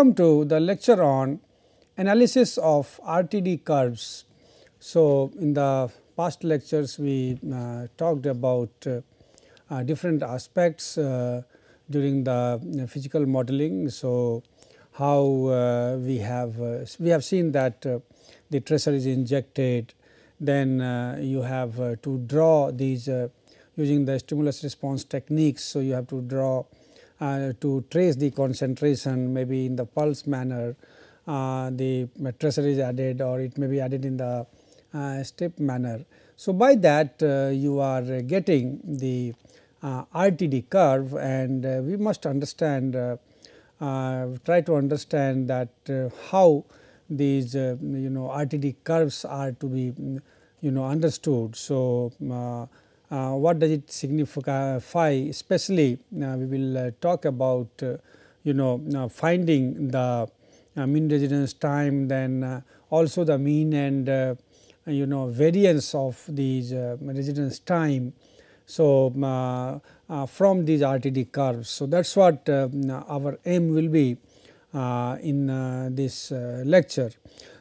Welcome to the lecture on analysis of RTD curves. So, in the past lectures we uh, talked about uh, uh, different aspects uh, during the uh, physical modeling. So, how uh, we have we have seen that the tracer is injected then you have to draw these using the stimulus response techniques. So, you have to draw to trace the concentration maybe in the pulse manner uh, the tracer is added or it may be added in the uh, step manner. So, by that uh, you are getting the uh, RTD curve and uh, we must understand try to understand that how these you know RTD curves are to be you know understood. So, uh, Uh, what does it signify especially uh, we will uh, talk about uh, you know uh, finding the mean residence time then also the mean and you know variance of these residence time. So, um, from these RTD curves. So, that is what um, our aim will be in this lecture.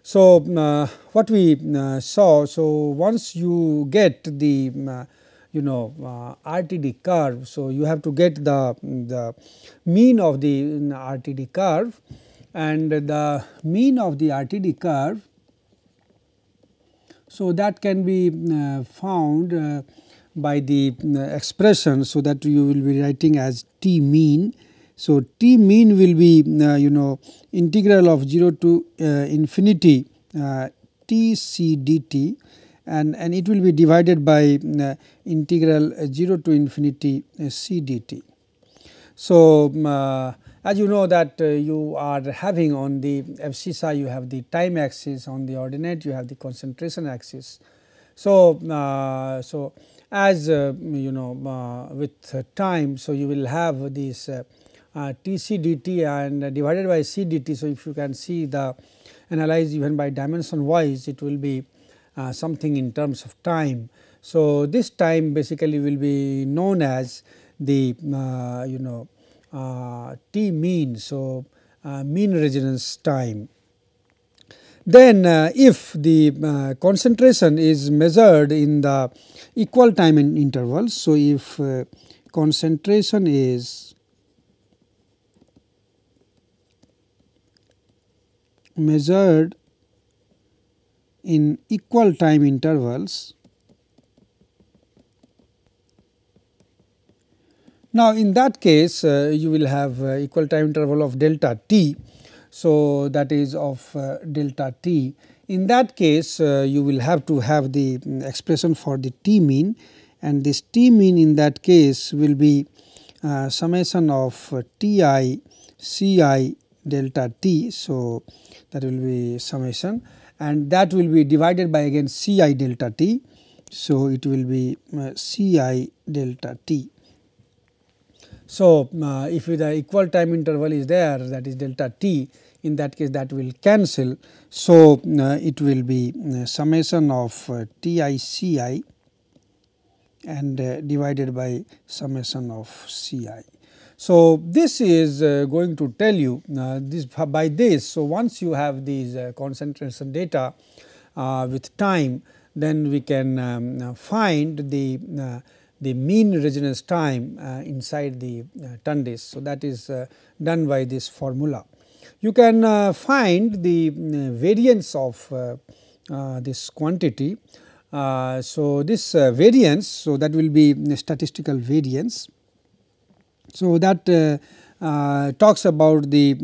So, um, what we saw, so once you get the you know uh, RTD curve. So, you have to get the, the mean of the RTD curve and the mean of the RTD curve. So, that can be uh, found uh, by the uh, expression. So, that you will be writing as T mean. So, T mean will be uh, you know integral of 0 to uh, infinity T c dt and, and it will be divided by uh, integral 0 to infinity uh, c dt. So, uh, as you know that you are having on the abscissa you have the time axis on the ordinate you have the concentration axis. So, so as you know with time so you will have this uh, T c dt and divided by c dt. So, if you can see the analyze even by dimension wise it will be uh, something in terms of time. So, this time basically will be known as the uh, you know uh, T mean. So, uh, mean residence time. Then uh, if the uh, concentration is measured in the equal time in intervals. So, if concentration is measured in equal time intervals. Now, in that case uh, you will have uh, equal time interval of delta t. So, that is of uh, delta t. In that case uh, you will have to have the um, expression for the t mean and this t mean in that case will be uh, summation of uh, t i c i delta t. So, that will be summation and that will be divided by again C i delta t. So, it will be uh, C i delta t. So, uh, if the equal time interval is there that is delta t in that case that will cancel. So, uh, it will be uh, summation of uh, T i C i and uh, divided by summation of C i. So, this is uh, going to tell you uh, this by this. So, once you have these uh, concentration data uh, with time then we can um, find the uh, the mean residence time uh, inside the uh, So, that is done by this formula. You can find the variance of this quantity. so, this variance so that will be statistical variance so, that uh, uh, talks about the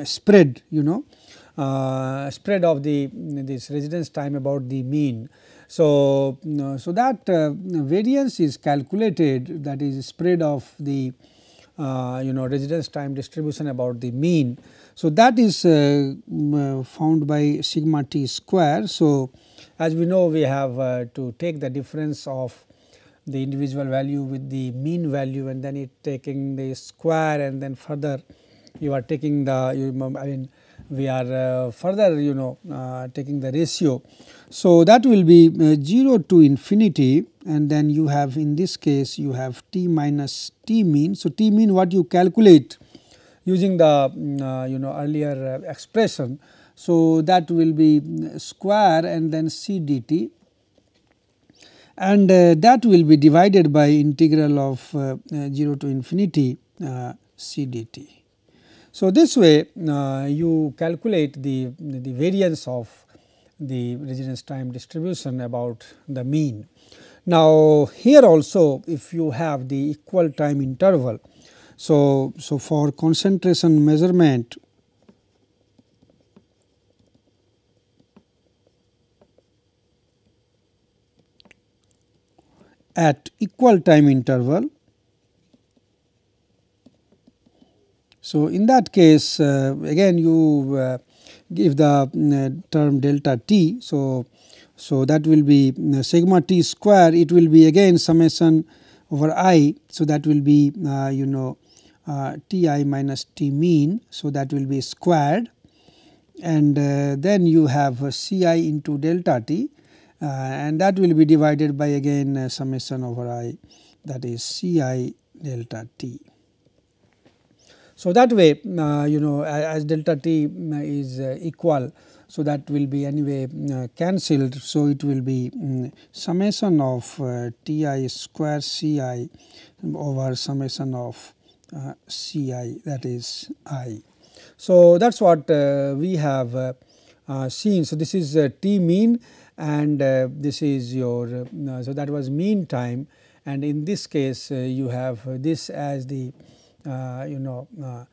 uh, spread you know spread of the this residence time about the mean. So, so that variance is calculated that is spread of the uh, you know residence time distribution about the mean. So, that is uh, found by sigma t square. So, as we know we have uh, to take the difference of the individual value with the mean value and then it taking the square and then further you are taking the you, I mean we are uh, further you know uh, taking the ratio. So, that will be uh, 0 to infinity and then you have in this case you have t minus t mean. So, t mean what you calculate using the mm, uh, you know earlier uh, expression. So, that will be mm, square and then c dt and uh, that will be divided by integral of 0 to infinity c dt. So, this way uh, you calculate the, the variance of the residence time distribution about the mean. Now, here also if you have the equal time interval. So, so for concentration measurement at equal time interval So, in that case uh, again you uh, give the uh, term delta t. So, so that will be uh, sigma t square it will be again summation over i. So, that will be uh, you know uh, t i minus t mean. So, that will be squared and then you have c i into delta t Uh, and that will be divided by again uh, summation over i that is c i delta t. So, that way uh, you know as delta t uh, is uh, equal. So, that will be anyway mm, uh, cancelled. So, it will be um, summation of T i square C i over summation of C i that is i. So, that is what we have seen. So, this is T mean and uh, this is your uh, so that was mean time and in this case uh, you have this as the uh, you know uh,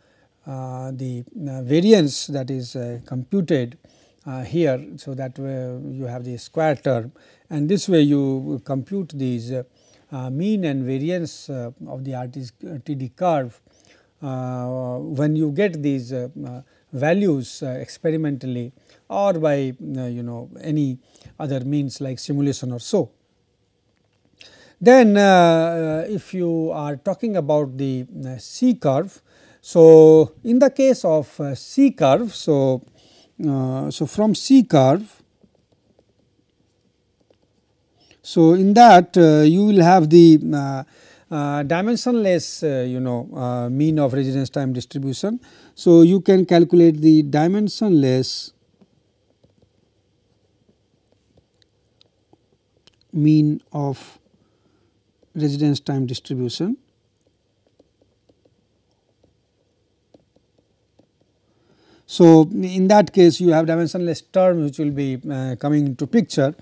uh, the variance that is computed here. So, that you have the square term and this way you compute these mean and variance of the RTD curve when you get these values experimentally or by you know any other means like simulation or so. Then uh, if you are talking about the uh, C curve, so in the case of uh, C curve, so, so from C curve, so in that you will have the uh, dimensionless uh, you know uh, mean of residence time distribution. So, you can calculate the dimensionless mean of residence time distribution. So, in that case you have dimensionless term which will be uh, coming into picture.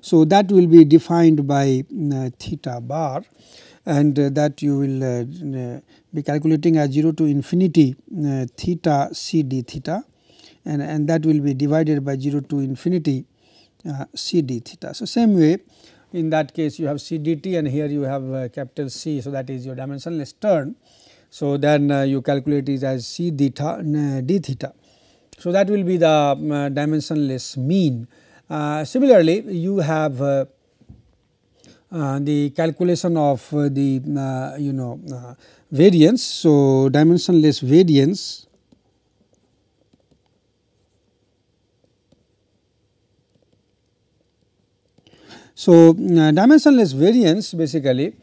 So, that will be defined by uh, theta bar and uh, that you will uh, uh, be calculating as 0 to infinity uh, theta c d theta and, and that will be divided by 0 to infinity c d theta. So, same way in that case you have c d t and here you have uh, capital C. So, that is your dimensionless turn. So, then uh, you calculate it as C theta uh, d theta. So, that will be the dimensionless mean. similarly, you have uh, the calculation of uh, the uh, you know variance. So, dimensionless variance So, uh, dimensionless variance basically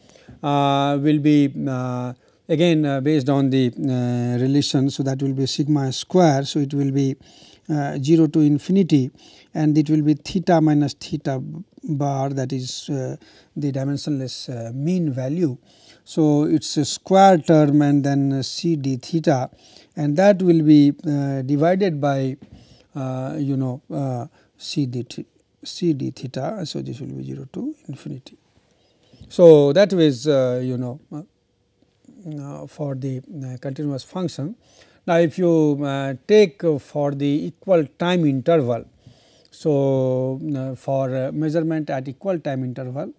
uh, will be uh, again uh, based on the uh, relation. So, that will be sigma square. So, it will be uh, 0 to infinity and it will be theta minus theta bar that is the dimensionless mean value. So, it is a square term and then c d theta and that will be divided by you know c d theta c d theta. So, this will be 0 to infinity. So, that was uh, you know uh, uh, for the uh, continuous function. Now, if you uh, take for the equal time interval. So, uh, for uh, measurement at equal time interval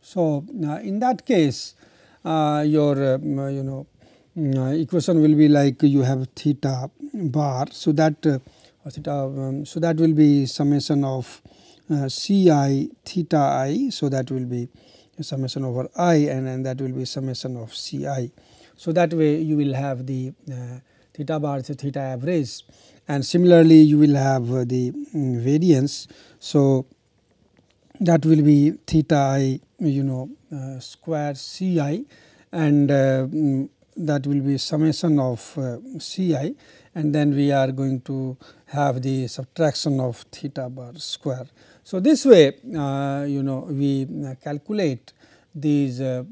So, uh, in that case uh, your um, you know uh, equation will be like you have theta bar. So, that theta um, so that will be summation of C i theta i. So, that will be summation over i and, and that will be summation of C i. So, that way you will have the theta bar so theta average and similarly you will have the um, variance. So, that will be theta i you know uh, square C i and uh, mm, that will be summation of uh, C i and then we are going to have the subtraction of theta bar square. So, this way uh, you know we uh, calculate these uh,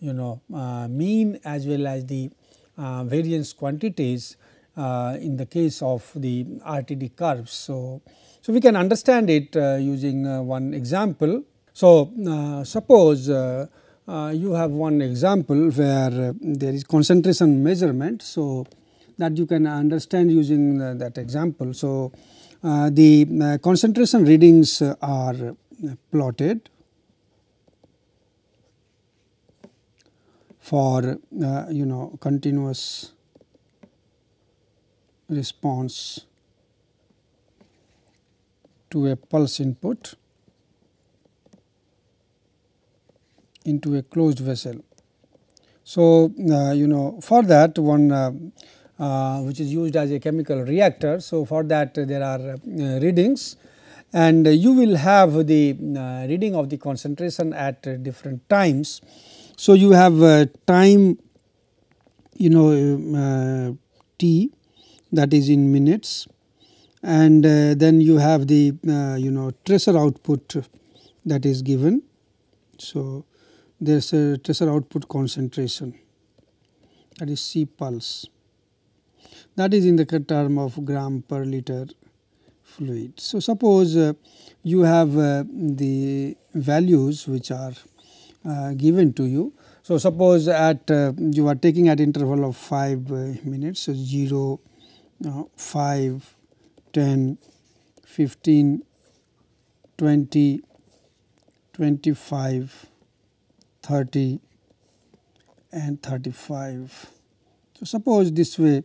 you know mean as well as the variance quantities in the case of the RTD curves. So, so, we can understand it uh, using uh, one example. So, uh, suppose you have one example where there is concentration measurement. So, that you can understand using that example. So, the concentration readings are plotted for you know continuous response to a pulse input into a closed vessel. So, uh, you know for that one uh, uh, which is used as a chemical reactor. So, for that there are uh, readings and you will have the uh, reading of the concentration at different times. So, you have uh, time you know t that is in minutes and uh, then you have the uh, you know tracer output that is given. So, there is a tracer output concentration that is C pulse that is in the term of gram per liter fluid. So, suppose uh, you have uh, the values which are uh, given to you. So, suppose at uh, you are taking at interval of 5 minutes, so 0, 5, 10, 15, 20, 25, 30 and 35. So, suppose this way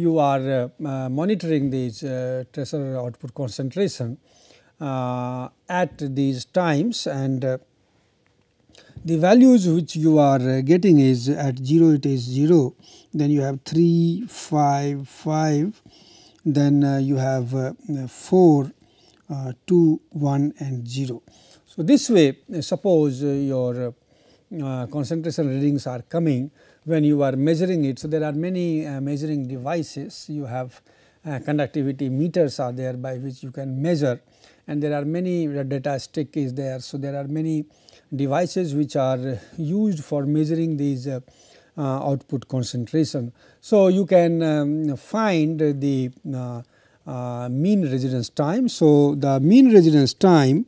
you are uh, uh, monitoring these uh, tracer output concentration at these times and the values which you are getting is at 0 it is 0 then you have 3 5 5 then uh, you have uh, 4, uh, 2, 1 and 0. So, this way suppose your concentration readings are coming when you are measuring it. So, there are many measuring devices you have conductivity meters are there by which you can measure and there are many data stick is there. So, there are many devices which are used for measuring these uh, uh, output concentration. So, you can um, find the uh, uh, mean residence time. So, the mean residence time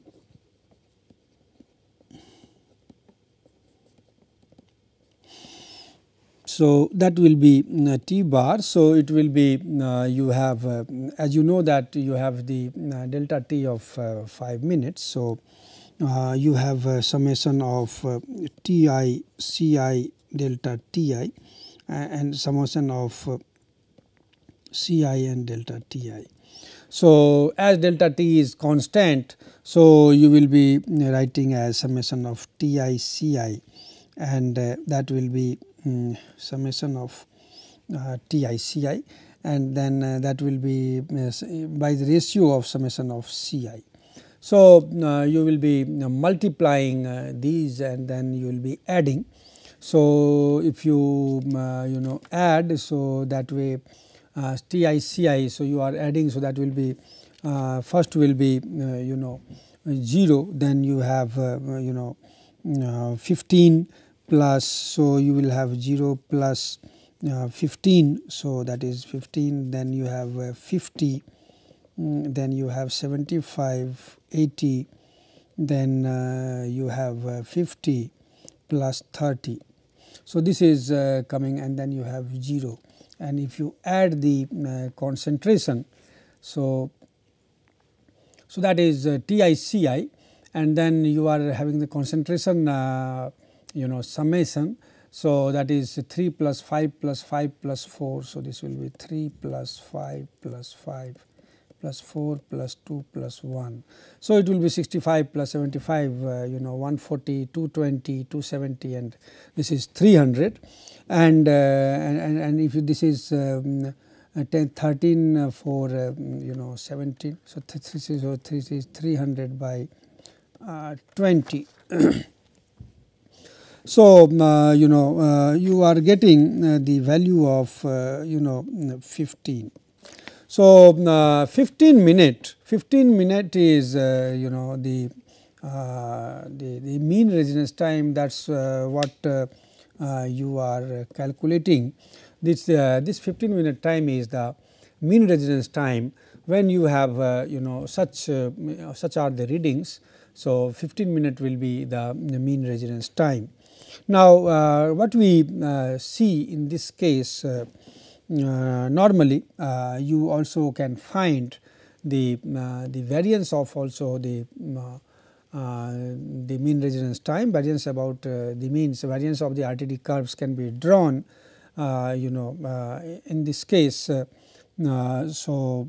So, that will be uh, T bar. So, it will be uh, you have uh, as you know that you have the delta T of 5 minutes. So, you have summation of T i C i delta Ti and summation of uh, Ci and delta Ti. So, as delta T is constant, so you will be writing as summation of Ti Ci and uh, that will be um, summation of uh, Ti Ci and then uh, that will be uh, by the ratio of summation of Ci. So, uh, you will be multiplying these and then you will be adding so, if you uh, you know add so that way uh, TICI so you are adding so that will be uh, first will be uh, you know 0 then you have uh, you know uh, 15 plus so you will have 0 plus 15 so that is 15 then you have 50 mm, then you have 75 80 then you have 50 plus 30. So, this is uh, coming and then you have 0 and if you add the uh, concentration. So, so that is uh, TICI and then you are having the concentration uh, you know summation. So, that is 3 plus 5 plus 5 plus 4. So, this will be 3 plus 5 plus 5 plus 4 plus 2 plus 1. So, it will be 65 plus 75 uh, you know 140, 220, 270 and this is 300 and, uh, and, and if this is um, uh, 10, 13 for um, you know 17. So, this is, so this is 300 by uh, 20. so, uh, you know uh, you are getting uh, the value of uh, you know 15. So, uh, 15 minute 15 minute is uh, you know the, uh, the, the mean residence time that is what you are calculating this this 15 minute time is the mean residence time when you have you know such such are the readings so, 15 minute will be the, the mean residence time. Now, uh, what we uh, see in this case uh, uh normally uh, you also can find the, uh, the variance of also the the mean residence time variance about the means variance of the RTD curves can be drawn you know in this case uh, so,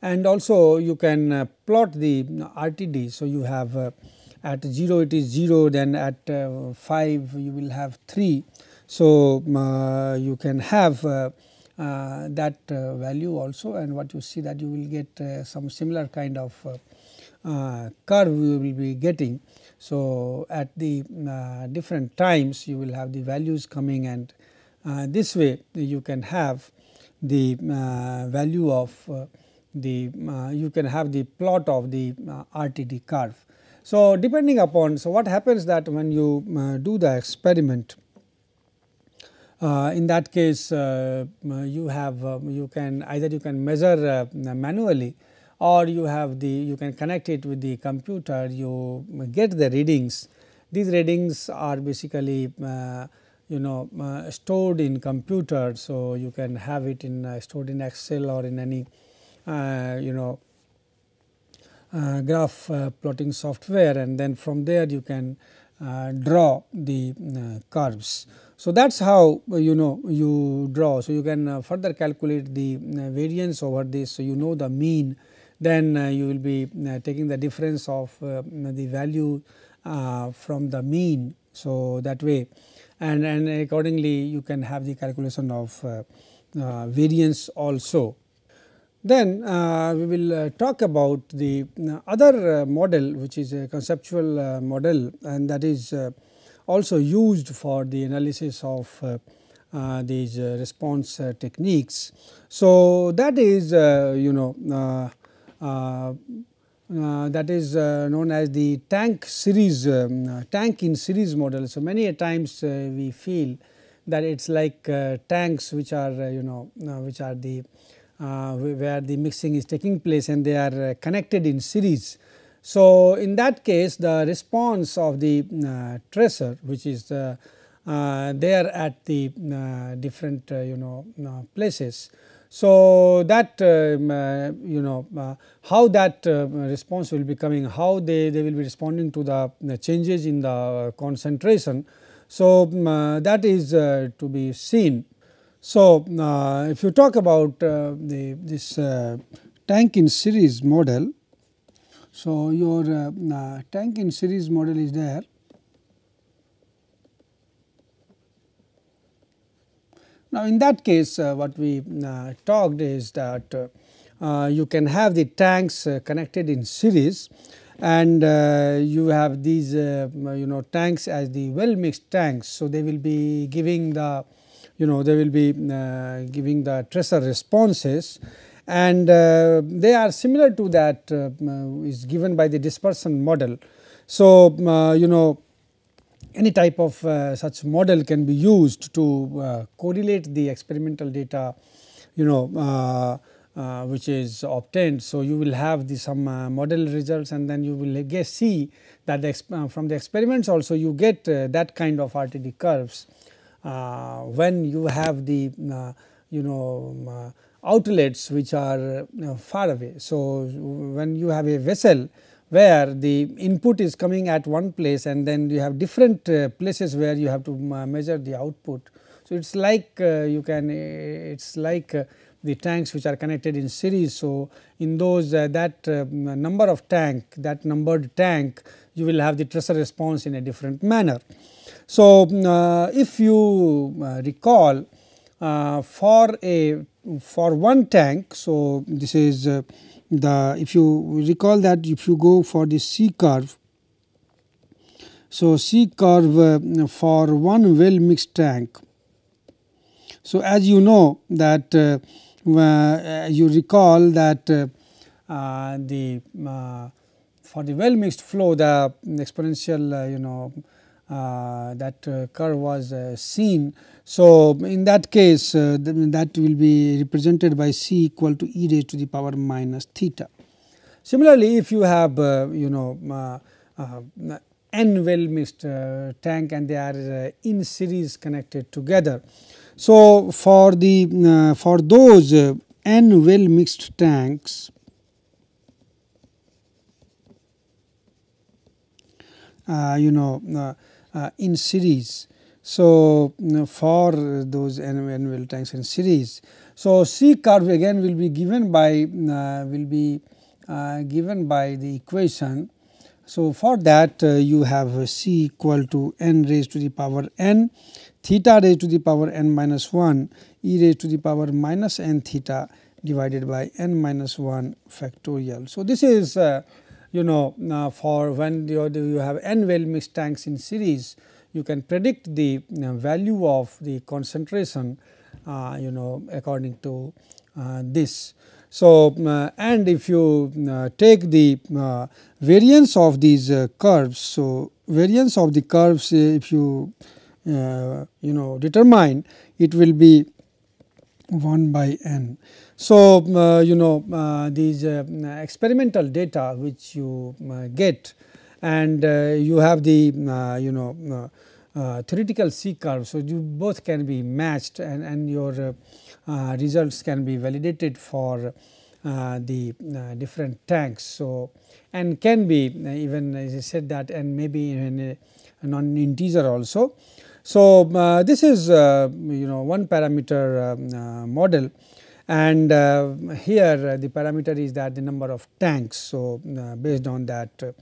and also you can uh, plot the RTD. So, you have uh, at 0 it is 0 then at uh, 5 you will have 3. So, you can have uh, uh, that value also and what you see that you will get some similar kind of curve you will be getting. So, at the different times you will have the values coming and this way you can have the uh, value of uh, the uh, you can have the plot of the RTD curve. So, depending upon so what happens that when you do the experiment uh, in that case uh, you have uh, you can either you can measure manually or you have the you can connect it with the computer you get the readings these readings are basically you know uh, stored in computer. So, you can have it in uh, stored in excel or in any uh, you know uh, graph uh, plotting software and then from there you can uh, draw the curves. So, that is how you know you draw. So, you can further calculate the variance over this. So, you know the mean then you will be taking the difference of the value from the mean. So, that way and, and accordingly you can have the calculation of uh, uh, variance also. Then uh, we will uh, talk about the uh, other uh, model which is a conceptual model and that is also used for the analysis of these response techniques. So, that is you know uh, that is uh, known as the tank series um, uh, tank in series model. So, many times uh, we feel that it is like uh, tanks which are uh, you know which are the where the mixing is taking place and they are connected in series. So, in that case the response of the tracer which is there at the different you know places so, that um, uh, you know uh, how that uh, response will be coming, how they, they will be responding to the, the changes in the concentration. So, um, that is to be seen. So, if you talk about the this tank in series model, so your tank in series model is there Now, in that case uh, what we uh, talked is that uh, uh you can have the tanks uh, connected in series and uh, you have these you know tanks as the well mixed tanks. So, they will be giving the you know they will be giving the tracer responses and they are similar to that is given by the dispersion model. So, you know any type of uh, such model can be used to uh, correlate the experimental data you know uh, uh, which is obtained. So, you will have the some uh, model results and then you will guess see that the uh, from the experiments also you get uh, that kind of RTD curves uh, Uh, when you have the uh, you know um, uh, outlets which are far away. So, when you have a vessel where the input is coming at one place and then you have different places where you have to measure the output. So, it is like you can it is like the tanks which are connected in series. So, in those uh, that uh, number of tank that numbered tank you will have the tracer response in a different manner. So, uh, if you uh, recall uh, for a for one tank. So, this is uh, the if you recall that if you go for the C curve. So, C curve for one well mixed tank. So, as you know that uh, you recall that uh, uh, the for the well mixed flow the exponential you know that curve was seen. So, in that case that will be represented by C equal to e raised to the power minus theta. Similarly, if you have you know n well mixed uh, tank and they are uh, in series connected together. So, for the uh, for those uh, n well mixed tanks uh, you know uh, uh, in series. So, for those n, n well tanks in series. So, C curve again will be given by uh, will be given by the equation. So, for that you have C equal to n raised to the power n theta raised to the power n minus 1 e raised to the power minus n theta divided by n minus 1 factorial. So, this is uh, you know uh, for when you, have n well mixed tanks in series you can predict the uh, value of the concentration uh, you know according to this. So, and if you take the variance of these curves. So, variance of the curves if you you know determine it will be 1 by n. So, uh, you know uh, these uh, experimental data which you uh, get and uh, you have the you know theoretical C curve. So, you both can be matched and, and your results can be validated for the different tanks. So, and can be even as I said that and maybe in a, a non integer also. So, uh, this is uh, you know one parameter um, uh, model and uh, here uh, the parameter is that the number of tanks. So, uh, based on that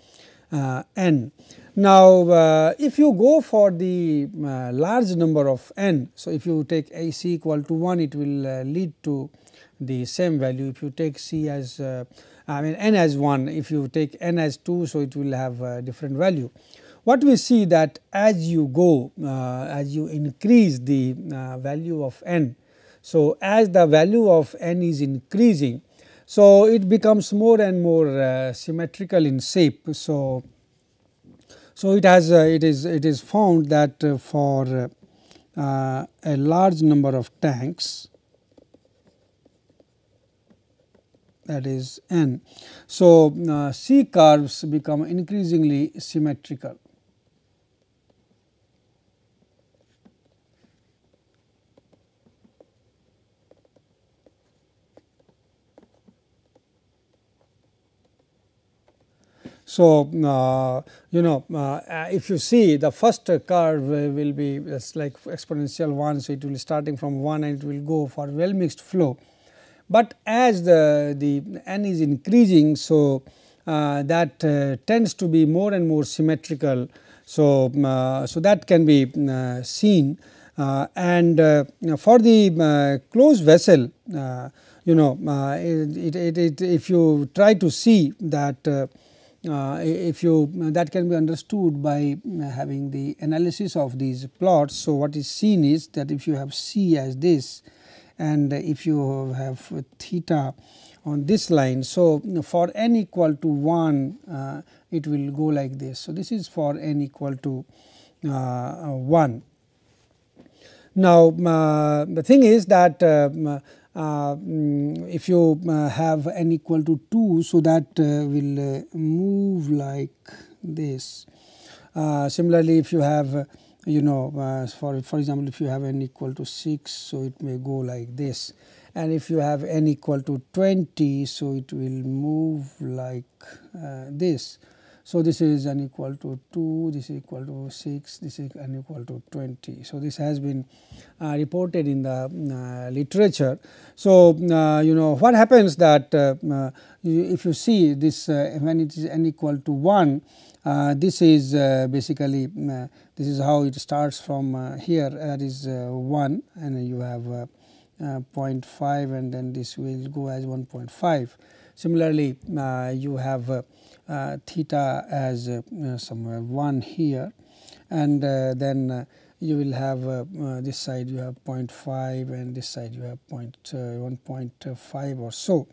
n. Now, if you go for the large number of n, so if you take a c equal to 1 it will lead to the same value. If you take c as I mean n as 1, if you take n as 2, so it will have a different value what we see that as you go uh, as you increase the uh, value of n. So, as the value of n is increasing, so it becomes more and more uh, symmetrical in shape. So, so it has uh, it is it is found that uh, for uh, a large number of tanks that is n. So, C curves become increasingly symmetrical. So, uh, you know uh, if you see the first curve will be like exponential 1. So, it will be starting from 1 and it will go for well mixed flow. But as the, the n is increasing, so uh, that uh, tends to be more and more symmetrical. So, uh, so that can be uh, seen and for the closed vessel you know it, it, it, if you try to see that uh, if you that can be understood by having the analysis of these plots. So, what is seen is that if you have C as this and if you have theta on this line. So, for n equal to 1 uh, it will go like this. So, this is for n equal to uh, 1. Now, uh, the thing is that uh, uh, Uh, mm, if you uh, have n equal to 2 so that uh, will uh, move like this. Uh, similarly if you have you know for for example if you have n equal to 6 so it may go like this. And if you have n equal to 20 so it will move like this so, this is unequal to 2, this is equal to 6, this is unequal to 20. So, this has been uh, reported in the uh, literature. So, uh, you know what happens that uh, uh, if you see this uh, when it is n equal to 1, this is basically this is how it starts from here that is 1 and you have 0.5 and then this will go as 1.5. Similarly, you have Uh, theta as uh, somewhere 1 here and uh, then uh, you will have uh, this side you have 0.5 and this side you have point, 1.5 or so.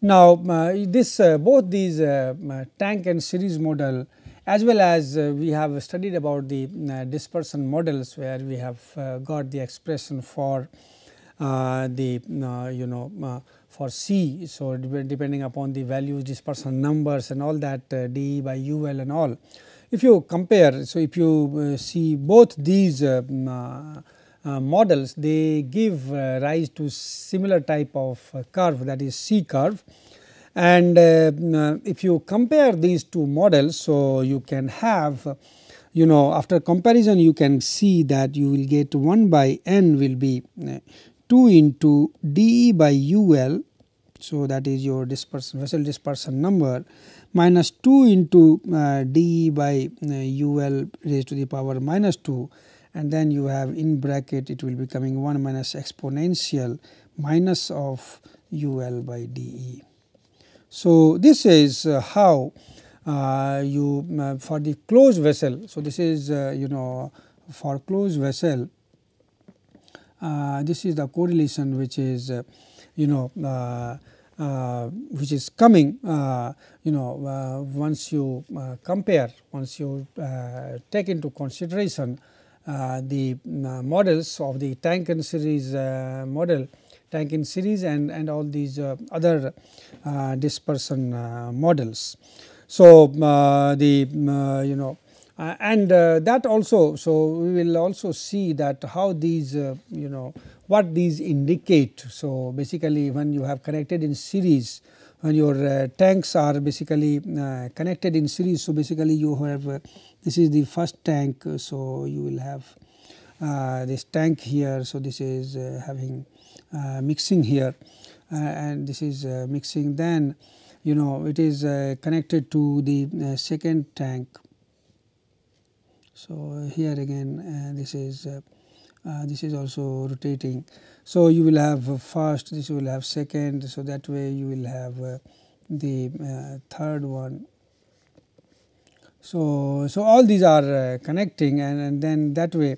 Now, uh, this uh, both these uh, tank and series model as well as we have studied about the dispersion models where we have got the expression for the you know for C. So, depending upon the values dispersion numbers and all that uh, d by u l and all. If you compare, so if you uh, see both these uh, uh models they give uh, rise to similar type of uh, curve that is C curve and if you compare these two models. So, you can have you know after comparison you can see that you will get 1 by n will be 2 into dE by UL. So, that is your dispersion vessel dispersion number minus 2 into uh, by uh, UL raised to the power minus 2 and then you have in bracket it will be coming 1 minus exponential minus of UL by dE. So, this is uh, how uh, you uh, for the closed vessel. So, this is uh, you know for closed vessel this is the correlation which is you know uh, which is coming you know once you compare once you take into consideration the models of the tank and series model tank in series and, and all these uh, other uh, dispersion uh, models. So, the you know uh, and uh, that also so we will also see that how these uh, you know what these indicate. So, basically when you have connected in series when your uh, tanks are basically uh, connected in series. So, basically you have uh, this is the first tank. So, you will have this tank here. So, this is having mixing here and this is mixing then you know it is connected to the second tank so, here again uh, this is uh, uh, this is also rotating. So, you will have first this will have second. So, that way you will have the third one. So, so all these are connecting and, and then that way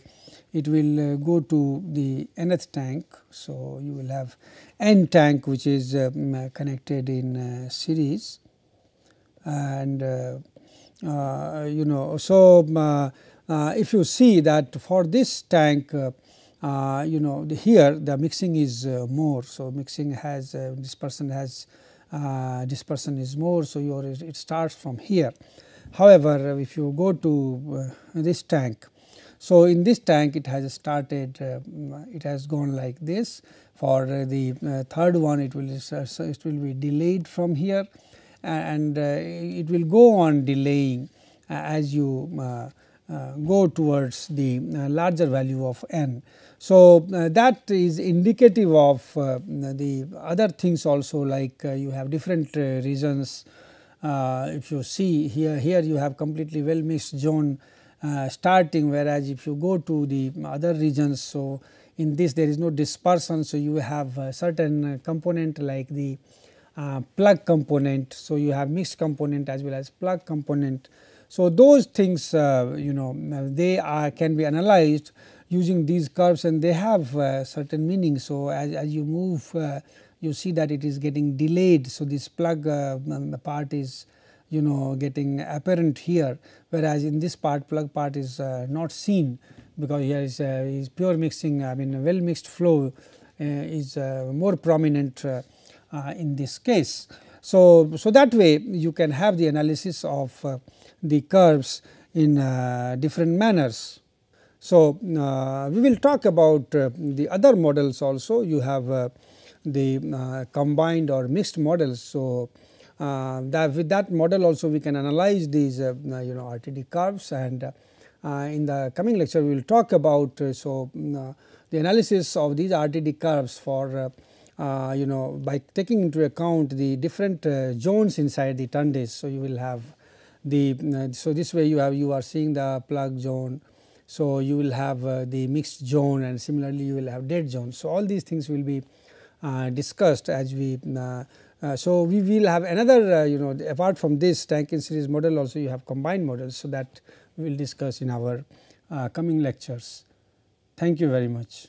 it will uh, go to the nth tank. So, you will have n tank which is um, connected in uh, series and uh, you know. So, uh, if you see that for this tank uh, uh, you know the here the mixing is more. So, mixing has dispersion has dispersion is more. So, your it starts from here. However, if you go to this tank so, in this tank it has started uh, it has gone like this for uh, the uh, third one it will it will be delayed from here and it will go on delaying as you uh, go towards the uh, larger value of n. So, uh, that is indicative of the other things also like you have different regions. if you see here, here you have completely well mixed zone starting whereas if you go to the other regions. So, in this there is no dispersion. So, you have certain component like the uh, plug component. So, you have mixed component as well as plug component. So, those things uh, you know they are can be analyzed using these curves and they have uh, certain meaning. So, as, as you move uh, you see that it is getting delayed. So, this plug uh, um, part is you know getting apparent here whereas in this part plug part is uh, not seen because here is, uh, is pure mixing I mean well mixed flow is more prominent in this case. So, so that way you can have the analysis of uh, the curves in uh, different manners. So, uh, we will talk about uh, the other models also you have uh, the uh, combined or mixed models. So, that with that model also we can analyze these you know RTD curves and in the coming lecture we will talk about so the analysis of these RTD curves for uh, you know by taking into account the different uh, zones inside the Tundish. So, you will have the uh, so this way you have you are seeing the plug zone so, you will have uh, the mixed zone and similarly you will have dead zone. So, all these things will be uh, discussed as we uh, so we will have another you know apart from this tanks in series model also you have combined models. So, that we will discuss in our coming lectures. Thank you very much.